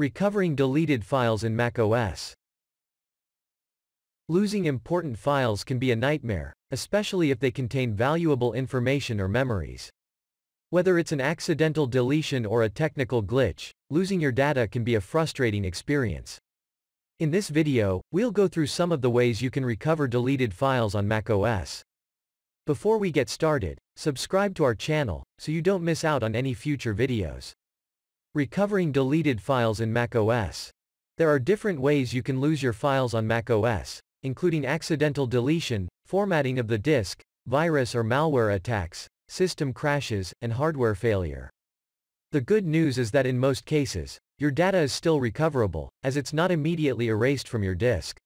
Recovering deleted files in macOS. Losing important files can be a nightmare, especially if they contain valuable information or memories. Whether it's an accidental deletion or a technical glitch, losing your data can be a frustrating experience. In this video, we'll go through some of the ways you can recover deleted files on macOS. Before we get started, subscribe to our channel, so you don't miss out on any future videos. Recovering deleted files in macOS. There are different ways you can lose your files on macOS, including accidental deletion, formatting of the disk, virus or malware attacks, system crashes, and hardware failure. The good news is that in most cases, your data is still recoverable, as it's not immediately erased from your disk.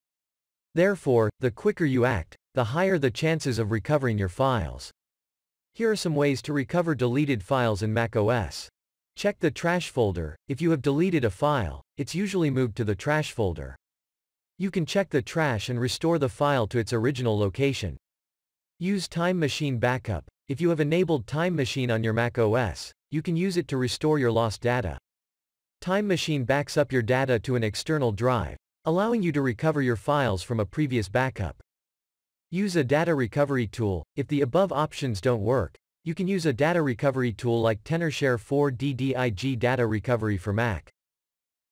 Therefore, the quicker you act, the higher the chances of recovering your files. Here are some ways to recover deleted files in macOS. Check the trash folder. If you have deleted a file, it's usually moved to the trash folder. You can check the trash and restore the file to its original location. Use Time Machine Backup. If you have enabled Time Machine on your Mac OS, you can use it to restore your lost data. Time Machine backs up your data to an external drive, allowing you to recover your files from a previous backup. Use a data recovery tool. If the above options don't work, you can use a data recovery tool like Tenorshare 4DDiG Data Recovery for Mac.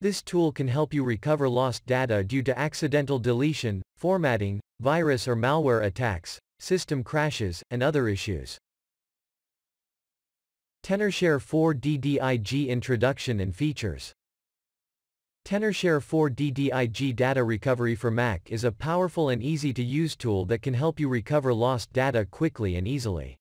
This tool can help you recover lost data due to accidental deletion, formatting, virus or malware attacks, system crashes, and other issues. Tenorshare 4DDiG Introduction and Features Tenorshare 4DDiG Data Recovery for Mac is a powerful and easy-to-use tool that can help you recover lost data quickly and easily.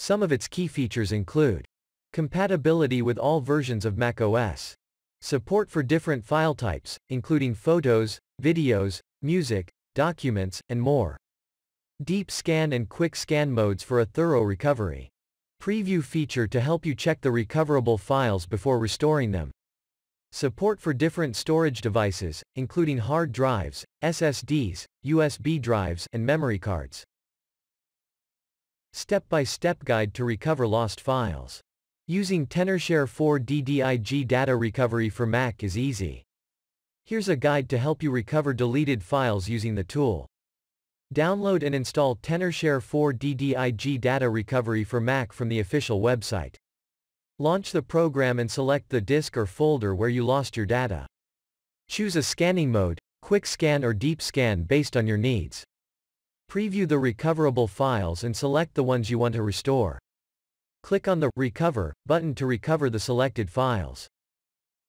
Some of its key features include compatibility with all versions of macOS, support for different file types, including photos, videos, music, documents, and more, deep scan and quick scan modes for a thorough recovery, preview feature to help you check the recoverable files before restoring them, support for different storage devices, including hard drives, SSDs, USB drives, and memory cards. Step-by-step -step guide to recover lost files. Using Tenorshare 4DDiG data recovery for Mac is easy. Here's a guide to help you recover deleted files using the tool. Download and install Tenorshare 4DDiG data recovery for Mac from the official website. Launch the program and select the disk or folder where you lost your data. Choose a scanning mode, quick scan or deep scan based on your needs. Preview the recoverable files and select the ones you want to restore. Click on the Recover button to recover the selected files.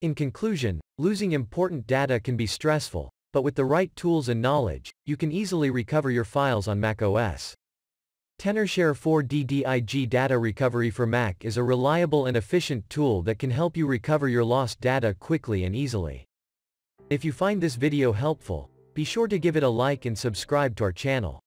In conclusion, losing important data can be stressful, but with the right tools and knowledge, you can easily recover your files on macOS. Tenorshare 4DDiG Data Recovery for Mac is a reliable and efficient tool that can help you recover your lost data quickly and easily. If you find this video helpful, be sure to give it a like and subscribe to our channel.